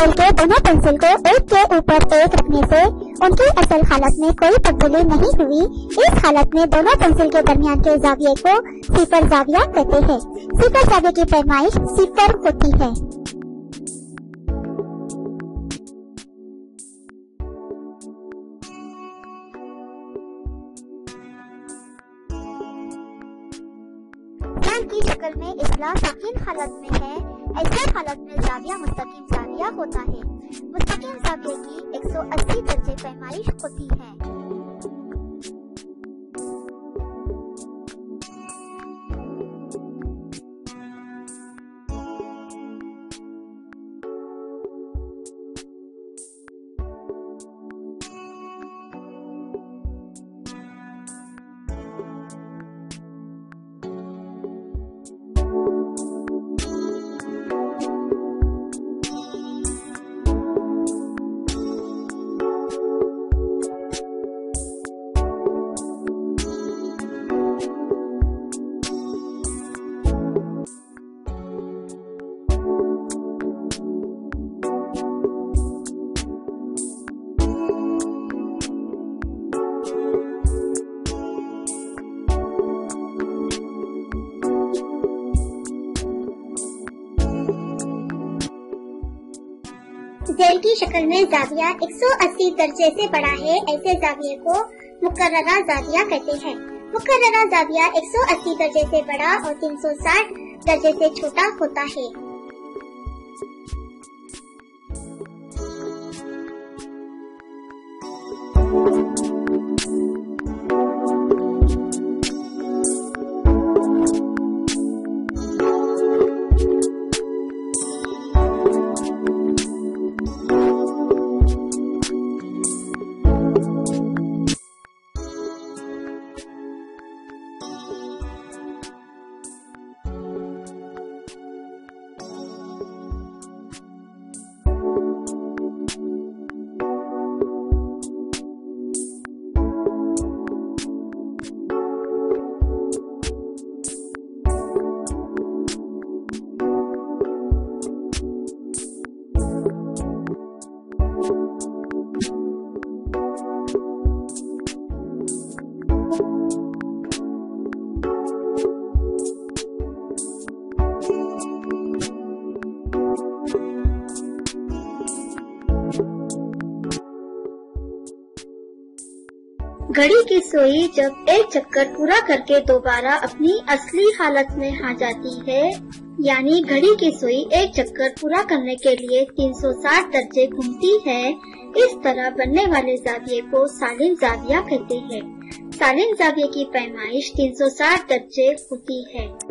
زیل کے دونوں پینسل کو ایک کے اوپر ایک رکھنے سے ان کی اصل حالت میں کوئی تبدیلی نہیں ہوئی۔ اس حالت میں دونوں پینسل کے درمیان کے زاویے کو صفر زاویہ کہتے ہیں۔ صفر زاویے کی پیمائش صفر ہوتی ہے۔ کی شکل میں اصلاح ساکن حالت میں ہے۔ ایسے حالت میں زاویہ مستقیم زاویہ ہوتا ہے۔ مستقل زاویے کی ایک سو اسی درجے پیمائش ہوتی ہے۔ زیل کی شکل میں زاویہ ایک سو اسی درجے سے بڑا ہے، ایسے زاویے کو مقررہ زاویہ کہتے ہیں۔ مقررہ زاویہ ایک سو اسی درجے سے بڑا اور تین سو ساٹھ درجے سے چھوٹا ہوتا ہے۔ گھڑی کی سوئی جب ایک چکر پورا کر کے دوبارہ اپنی اصلی حالت میں آ جاتی ہے یعنی گھڑی کی سوئی ایک چکر پورا کرنے کے لیے تین سو ساٹھ درجے گھومتی ہے، اس طرح بننے والے زاویے کو سالم زاویہ کہتے ہیں۔ سالم زاویے کی پیمائش تین سو ساٹھ درجے ہوتی ہے۔